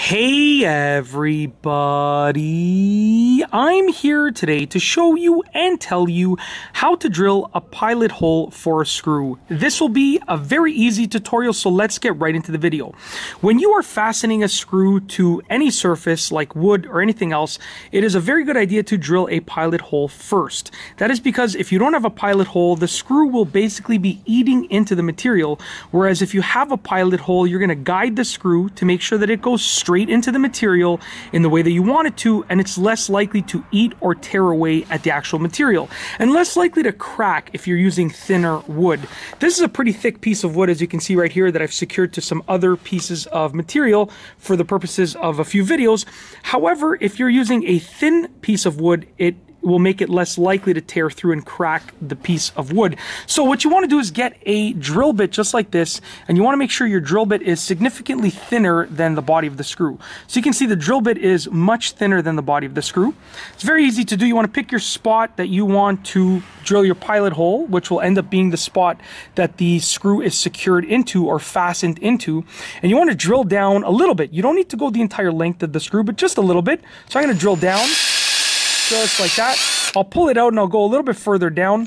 Hey everybody! I'm here today to show you and tell you how to drill a pilot hole for a screw. This will be a very easy tutorial, so let's get right into the video. When you are fastening a screw to any surface like wood or anything else, it is a very good idea to drill a pilot hole first. That is because if you don't have a pilot hole, the screw will basically be eating into the material, whereas if you have a pilot hole, you're going to guide the screw to make sure that it goes straight into the material in the way that you want it to, and it's less likely to eat or tear away at the actual material, and less likely to crack if you're using thinner wood. This is a pretty thick piece of wood, as you can see right here, that I've secured to some other pieces of material for the purposes of a few videos. However, if you're using a thin piece of wood, it will make it less likely to tear through and crack the piece of wood. So what you want to do is get a drill bit just like this, and you want to make sure your drill bit is significantly thinner than the body of the screw. So you can see the drill bit is much thinner than the body of the screw. It's very easy to do. You want to pick your spot that you want to drill your pilot hole, which will end up being the spot that the screw is secured into or fastened into. And you want to drill down a little bit. You don't need to go the entire length of the screw, but just a little bit. So I'm going to drill down just like that. I'll pull it out and I'll go a little bit further down.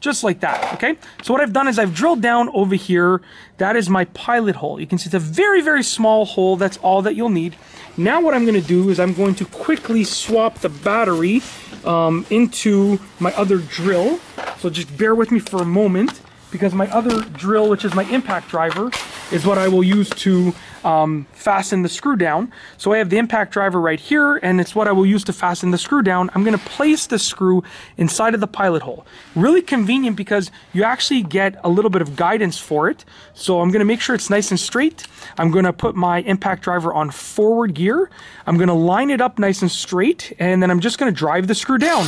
Just like that, okay? So what I've done is I've drilled down over here. That is my pilot hole. You can see it's a very, very small hole. That's all that you'll need. Now what I'm going to do is I'm going to quickly swap the battery um, into my other drill. So just bear with me for a moment because my other drill, which is my impact driver, is what I will use to um, fasten the screw down. So I have the impact driver right here, and it's what I will use to fasten the screw down. I'm going to place the screw inside of the pilot hole. Really convenient because you actually get a little bit of guidance for it. So I'm going to make sure it's nice and straight. I'm going to put my impact driver on forward gear. I'm going to line it up nice and straight, and then I'm just going to drive the screw down,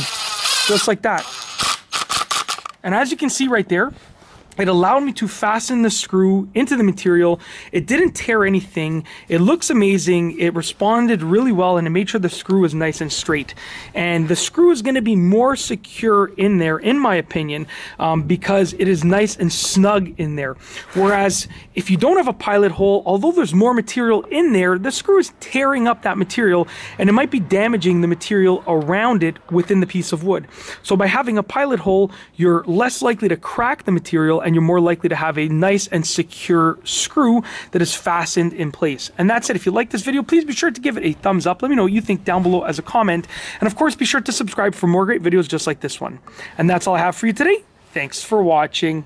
just like that. And as you can see right there, it allowed me to fasten the screw into the material. It didn't tear anything. It looks amazing. It responded really well and it made sure the screw was nice and straight. And the screw is going to be more secure in there, in my opinion, um, because it is nice and snug in there. Whereas if you don't have a pilot hole, although there's more material in there, the screw is tearing up that material and it might be damaging the material around it within the piece of wood. So by having a pilot hole, you're less likely to crack the material and you're more likely to have a nice and secure screw that is fastened in place. And that's it. If you like this video, please be sure to give it a thumbs up. Let me know what you think down below as a comment. And of course, be sure to subscribe for more great videos just like this one. And that's all I have for you today. Thanks for watching.